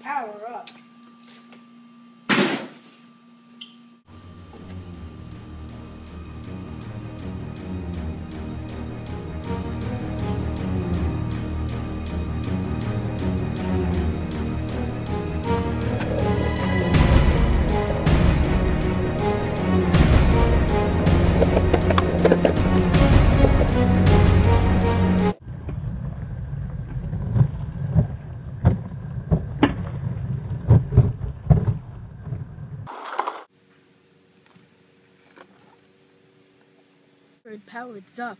power up. Powered's up.